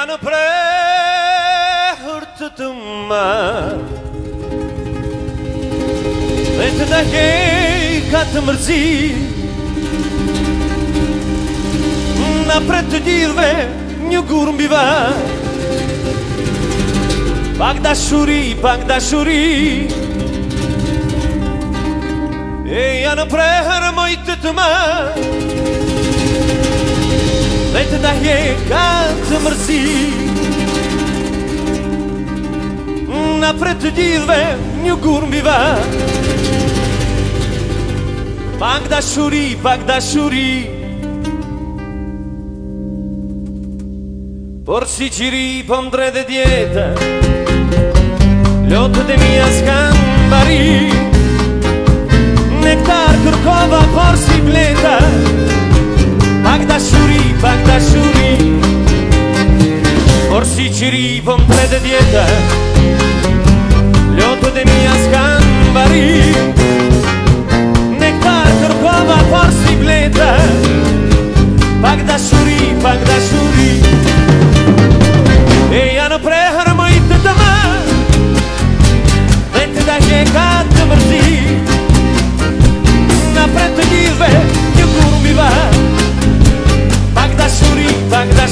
janë prehër të të më Dhe të dhej ka të mërzi Në pre të gjithve një gurë mbi va Pak dashuri, pak dashuri E janë prehër mojtë të të më Vete da je kad të mërzi Na pre të gjithve një gurë mbi va Pak da shuri, pak da shuri Por si qiri po mdre dhe djetë Lotët e mija s'kanë marit Shqirivon për po dhe djetët Ljotët e një skanë në barit Në këtar të rëkova për si vletët Pak da shuri, pak da shuri E janë prehërë më i të dëma Dhe të da gjekat të mërtit Në për të gjizve, një kur m'i va Pak da shuri, pak da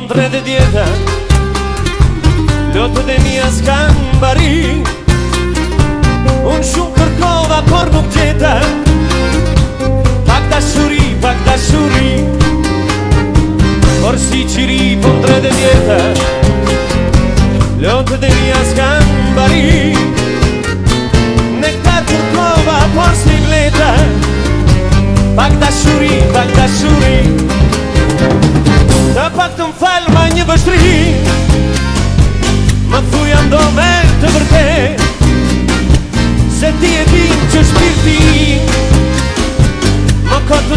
Po mdre dhe djeta Lëtët e mija s'ka më bari Unë shumë kërkova, por më këteta Pak tashuri, pak tashuri Por si qiri, po mdre dhe djeta Lëtët e mija s'ka më bari Në këtar Pak tashuri, pak tashuri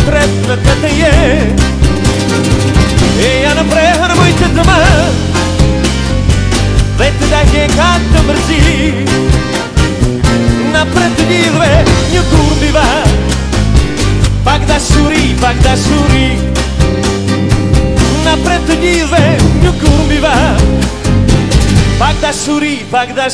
Në preth vetë këtë jetë E janë prehërë mëjtët të më Vetë da jekat të mërgjit Në preth të gjirëve një kur m'i va Pak da pak da Në preth të gjirëve një kur m'i va Pak da pak da